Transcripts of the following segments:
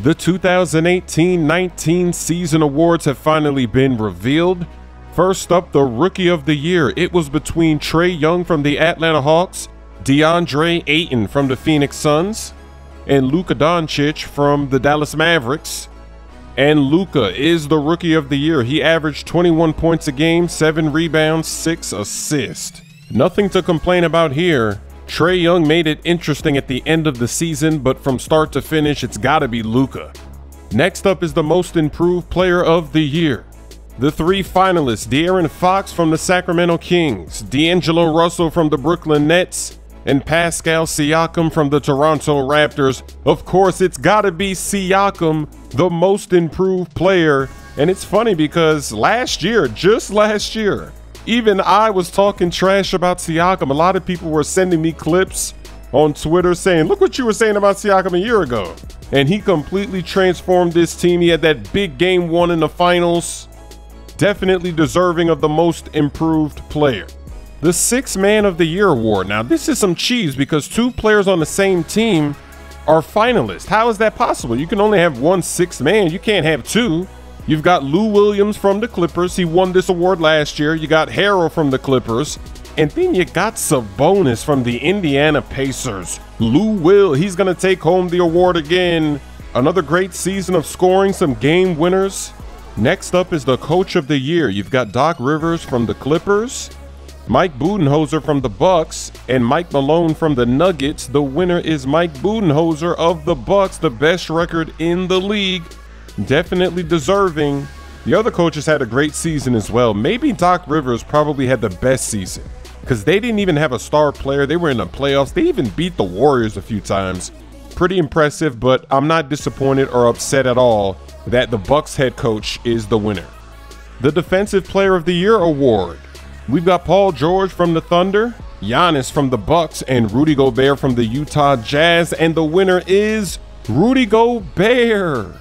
The 2018-19 season awards have finally been revealed. First up, the Rookie of the Year. It was between Trae Young from the Atlanta Hawks, DeAndre Ayton from the Phoenix Suns, and Luka Doncic from the Dallas Mavericks. And Luka is the Rookie of the Year. He averaged 21 points a game, 7 rebounds, 6 assists. Nothing to complain about here. Trae Young made it interesting at the end of the season, but from start to finish, it's gotta be Luka. Next up is the most improved player of the year. The three finalists, De'Aaron Fox from the Sacramento Kings, D'Angelo Russell from the Brooklyn Nets, and Pascal Siakam from the Toronto Raptors. Of course, it's gotta be Siakam, the most improved player. And it's funny because last year, just last year, even I was talking trash about Siakam. A lot of people were sending me clips on Twitter saying, look what you were saying about Siakam a year ago. And he completely transformed this team. He had that big game one in the finals. Definitely deserving of the most improved player. The Six Man of the Year award. Now, this is some cheese because two players on the same team are finalists. How is that possible? You can only have one six man. You can't have two. You've got Lou Williams from the Clippers. He won this award last year. You got Harrell from the Clippers. And then you got Sabonis from the Indiana Pacers. Lou Will, he's going to take home the award again. Another great season of scoring some game winners. Next up is the Coach of the Year. You've got Doc Rivers from the Clippers, Mike Budenholzer from the Bucks, and Mike Malone from the Nuggets. The winner is Mike Budenholzer of the Bucks, the best record in the league definitely deserving. The other coaches had a great season as well. Maybe Doc Rivers probably had the best season because they didn't even have a star player. They were in the playoffs. They even beat the Warriors a few times. Pretty impressive, but I'm not disappointed or upset at all that the Bucks head coach is the winner. The Defensive Player of the Year award. We've got Paul George from the Thunder, Giannis from the Bucks, and Rudy Gobert from the Utah Jazz, and the winner is Rudy Gobert.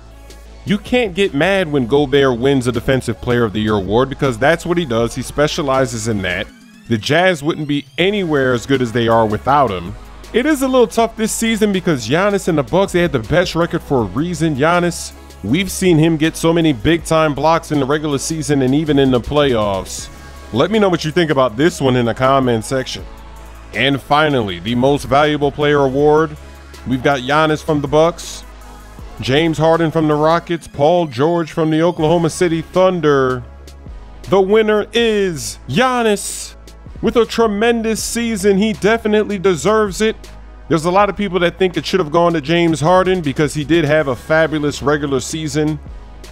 You can't get mad when Gobert wins a Defensive Player of the Year award because that's what he does. He specializes in that. The Jazz wouldn't be anywhere as good as they are without him. It is a little tough this season because Giannis and the Bucks, they had the best record for a reason. Giannis, we've seen him get so many big time blocks in the regular season and even in the playoffs. Let me know what you think about this one in the comment section. And finally, the most valuable player award. We've got Giannis from the Bucks, James Harden from the Rockets, Paul George from the Oklahoma City Thunder. The winner is Giannis. With a tremendous season, he definitely deserves it. There's a lot of people that think it should have gone to James Harden because he did have a fabulous regular season,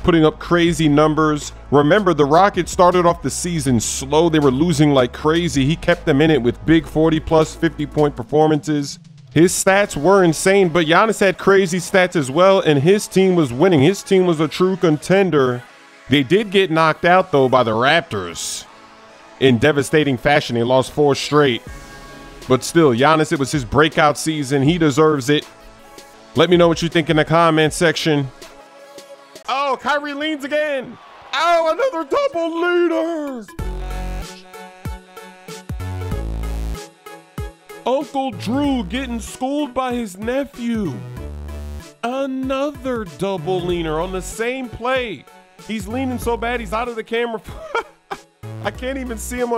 putting up crazy numbers. Remember, the Rockets started off the season slow. They were losing like crazy. He kept them in it with big 40 plus 50 point performances. His stats were insane, but Giannis had crazy stats as well, and his team was winning. His team was a true contender. They did get knocked out, though, by the Raptors in devastating fashion. They lost four straight. But still, Giannis, it was his breakout season. He deserves it. Let me know what you think in the comment section. Oh, Kyrie leans again. Oh, another double leaner. Uncle Drew getting schooled by his nephew. Another double leaner on the same play. He's leaning so bad he's out of the camera. I can't even see him on